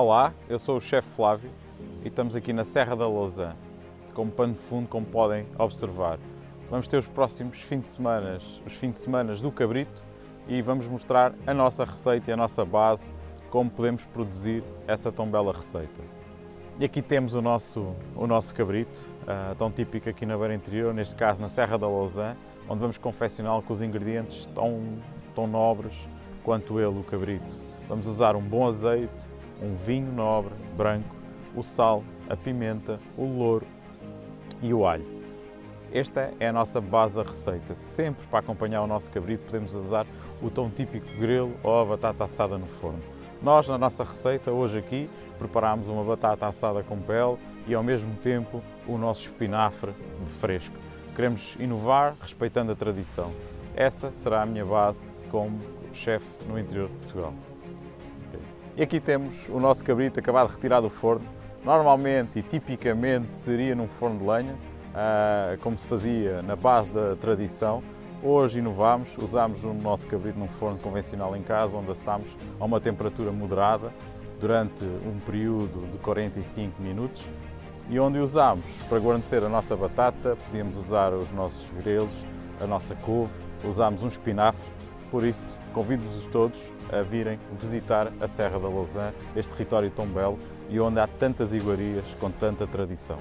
Olá, eu sou o chefe Flávio e estamos aqui na Serra da Lousã, como pano de fundo, como podem observar. Vamos ter os próximos fins de semana, os fins de semana do cabrito e vamos mostrar a nossa receita e a nossa base, como podemos produzir essa tão bela receita. E aqui temos o nosso, o nosso cabrito, uh, tão típico aqui na beira interior, neste caso na Serra da Lousã, onde vamos confeccioná-lo com os ingredientes tão, tão nobres quanto ele, o cabrito. Vamos usar um bom azeite, um vinho nobre, branco, o sal, a pimenta, o louro e o alho. Esta é a nossa base da receita. Sempre para acompanhar o nosso cabrito podemos usar o tão típico grelo ou a batata assada no forno. Nós, na nossa receita, hoje aqui, preparamos uma batata assada com pele e ao mesmo tempo o nosso espinafre fresco. Queremos inovar respeitando a tradição. Essa será a minha base como chefe no interior de Portugal. E aqui temos o nosso cabrito acabado de retirar do forno. Normalmente e tipicamente seria num forno de lenha, ah, como se fazia na base da tradição. Hoje inovamos, usamos o nosso cabrito num forno convencional em casa, onde assamos a uma temperatura moderada durante um período de 45 minutos e onde usamos para guarnecer a nossa batata, podíamos usar os nossos grelos, a nossa couve, usamos um espinafre, por isso convido-vos todos a virem visitar a Serra da Lousã, este território tão belo e onde há tantas iguarias com tanta tradição.